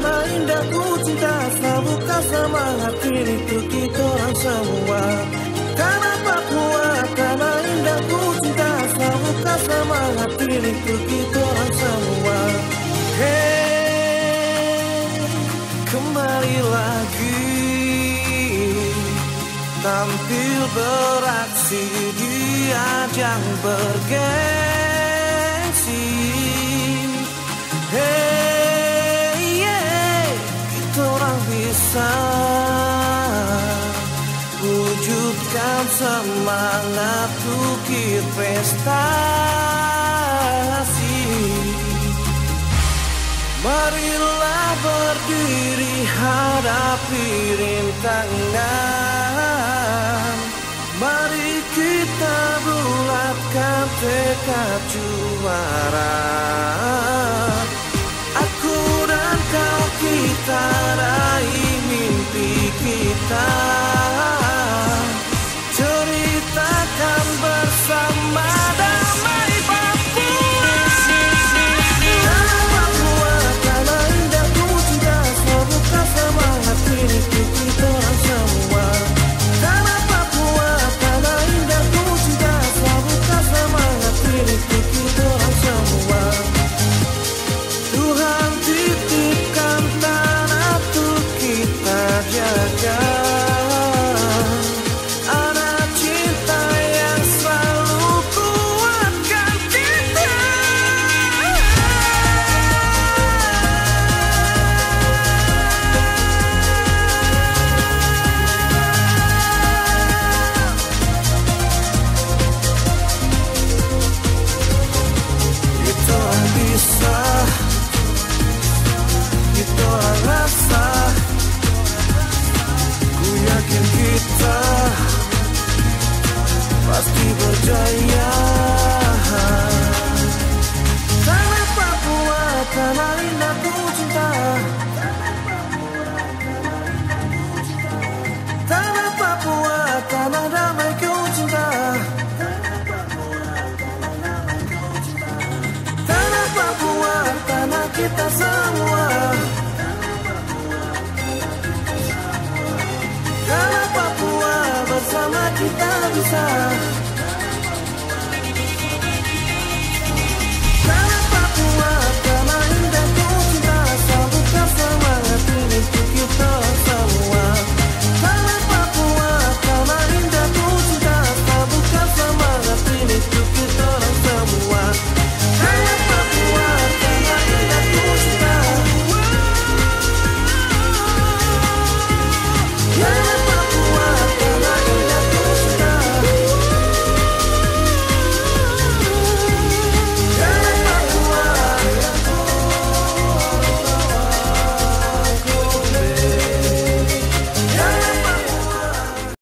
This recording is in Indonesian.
indah ku cinta Selalu kau semangat ini untuk kita orang semua. Karena Papua, karena indah ku cinta Selalu kau semangat ini untuk kita orang semua. Hey, kembali lagi. Tampil beraksi di ajang bergengsi bisa Wujudkan semangat ukir prestasi. Marilah berdiri hadapi rintangan. Mari kita bulatkan tekad juara kita Pasti berjaya Tanah Papua, tanah indah ku cinta Tanah Papua, tanah damai ku cinta Tanah Papua, tanah kita semua